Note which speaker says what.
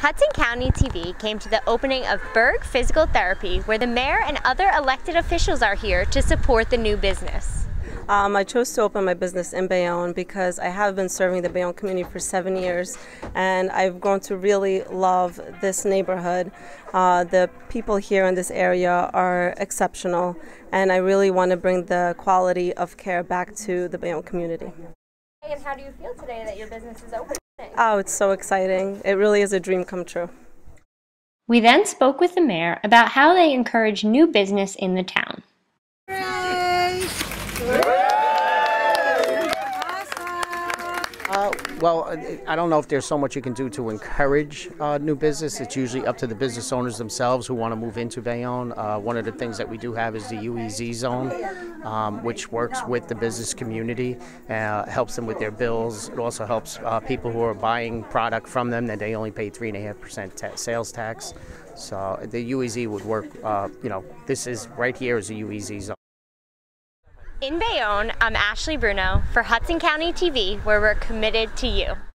Speaker 1: Hudson County TV came to the opening of Burg Physical Therapy, where the mayor and other elected officials are here to support the new business.
Speaker 2: Um, I chose to open my business in Bayonne because I have been serving the Bayonne community for seven years and I've grown to really love this neighborhood. Uh, the people here in this area are exceptional and I really want to bring the quality of care back to the Bayonne community.
Speaker 1: And how do you feel today that your business is open?
Speaker 2: Oh, it's so exciting. It really is a dream come true.
Speaker 1: We then spoke with the mayor about how they encourage new business in the town.
Speaker 3: Uh, well, I don't know if there's so much you can do to encourage uh, new business. It's usually up to the business owners themselves who want to move into Bayonne. Uh, one of the things that we do have is the UEZ zone, um, which works with the business community, uh, helps them with their bills. It also helps uh, people who are buying product from them that they only pay three and a half percent sales tax. So the UEZ would work. Uh, you know, this is right here is a UEZ zone.
Speaker 1: In Bayonne, I'm Ashley Bruno for Hudson County TV, where we're committed to you.